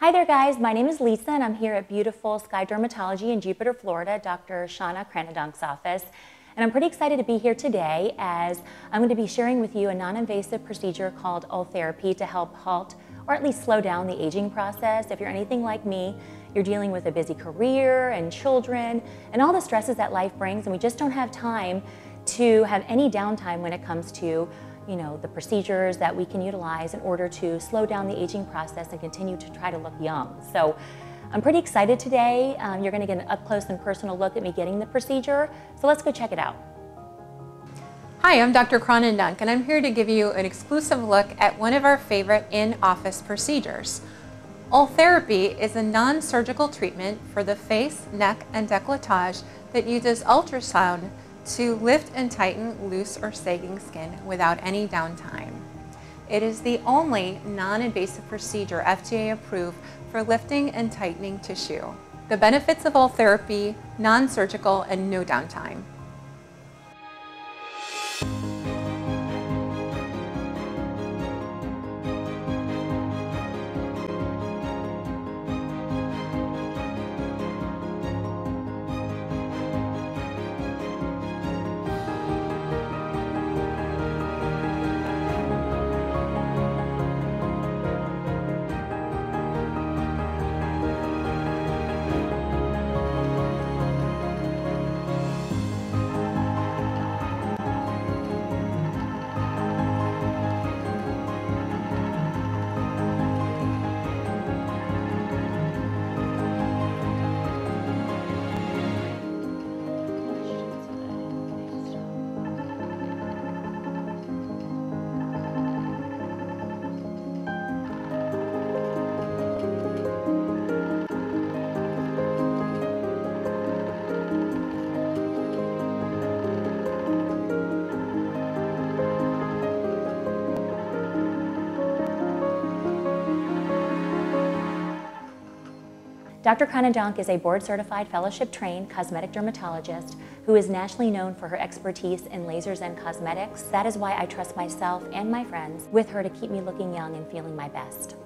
Hi there guys, my name is Lisa and I'm here at beautiful Sky Dermatology in Jupiter, Florida, Dr. Shauna Kranendonk's office. And I'm pretty excited to be here today as I'm going to be sharing with you a non-invasive procedure called Ultherapy to help halt or at least slow down the aging process. If you're anything like me, you're dealing with a busy career and children and all the stresses that life brings and we just don't have time to have any downtime when it comes to you know, the procedures that we can utilize in order to slow down the aging process and continue to try to look young. So I'm pretty excited today. Um, you're going to get an up close and personal look at me getting the procedure. So let's go check it out. Hi, I'm Dr. Kranendonk and I'm here to give you an exclusive look at one of our favorite in-office procedures. Ultherapy is a non-surgical treatment for the face, neck, and décolletage that uses ultrasound to lift and tighten loose or sagging skin without any downtime. It is the only non-invasive procedure FDA approved for lifting and tightening tissue. The benefits of Ultherapy, non-surgical and no downtime. Dr. Kranendonk is a board-certified fellowship-trained cosmetic dermatologist who is nationally known for her expertise in lasers and cosmetics. That is why I trust myself and my friends with her to keep me looking young and feeling my best.